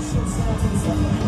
Shit sounds